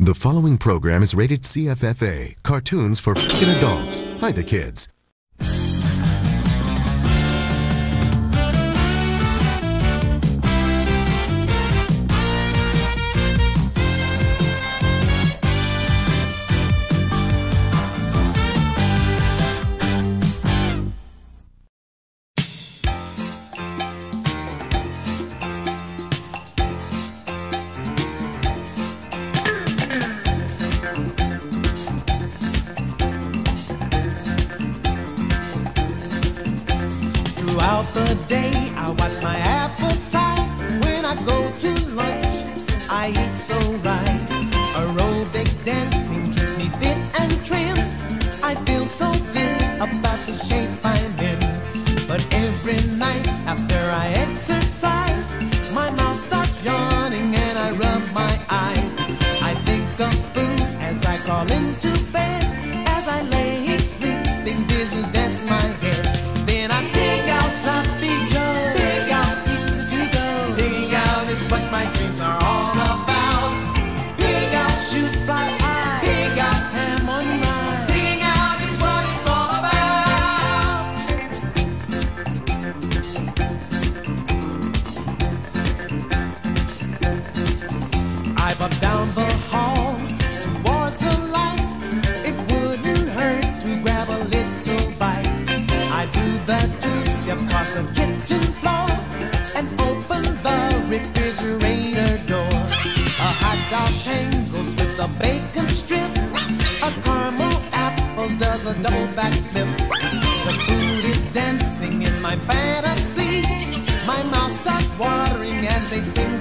The following program is rated CFFA, cartoons for f***ing adults. Hide the kids. Throughout the day, I watch my appetite. When I go to lunch, I eat so right. drive up down the hall towards the light. It wouldn't hurt to grab a little bite. I do the two-step across the kitchen floor and open the refrigerator door. A hot dog tangles with a bacon strip. A caramel apple does a double backflip. The food is dancing in my fantasy. My mouth starts watering as they sing.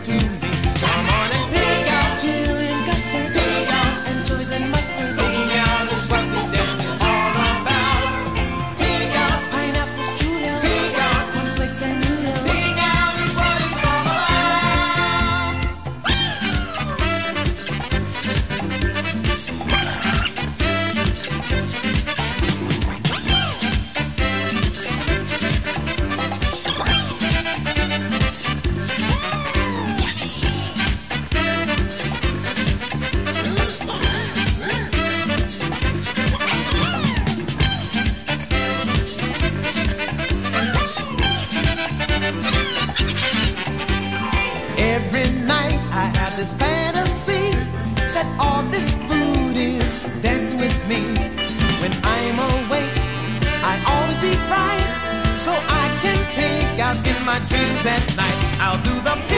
and night. I'll do the